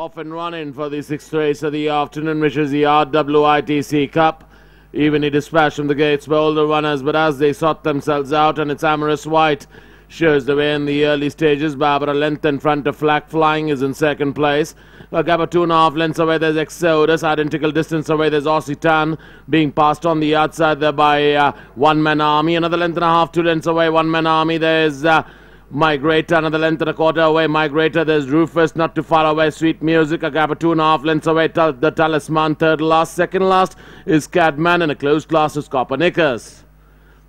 Off and running for the sixth race of the afternoon, which is the RWITC Cup. Evenly dispatched from the gates by older runners, but as they sort themselves out, and it's Amorous White shows the way in the early stages. Barbara length in front of Flag Flying is in second place. A gap of two and a half lengths away, there's Exodus. Identical distance away, there's Tan being passed on the outside there by uh, One Man Army. Another length and a half, two lengths away, One Man Army. There's uh, Migrator, another length and a quarter away. Migrator, there's Rufus, not too far away. Sweet Music, a gap of two and a half lengths away. the Talisman, third last. Second last is Cadman, and a closed last is Copernicus.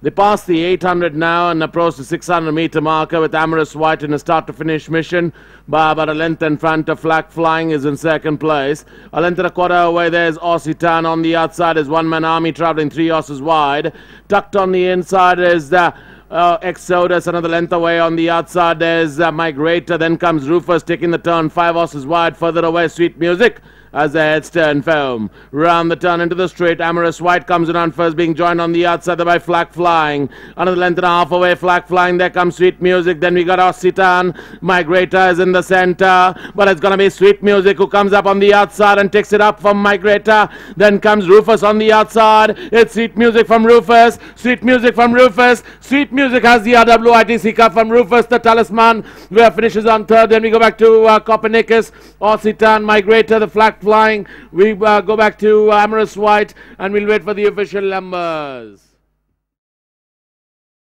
They pass the 800 now and approach the 600 meter marker with Amorous White in a start to finish mission. By about a length in front of Flag Flying is in second place. A length and a quarter away there's Tan on the outside is one man army traveling three horses wide. Tucked on the inside is the uh, Exodus, another length away on the outside. There's uh, Migrator. Then comes Rufus taking the turn. Five horses wide. Further away, Sweet Music as the heads turn foam. Round the turn into the straight, Amorous White comes around first, being joined on the outside by Flag Flying. Another length and a half away, Flag Flying. There comes Sweet Music. Then we got Occitan. Migrator is in the center, but it's gonna be Sweet Music who comes up on the outside and takes it up from Migrator. Then comes Rufus on the outside. It's Sweet Music from Rufus. Sweet Music from Rufus. Sweet Music has the RWITC Cup from Rufus, the talisman, where finishes on third. Then we go back to uh, Copernicus, Occitan, Migrator, the Flag flying. We uh, go back to Amorous White and we'll wait for the official numbers.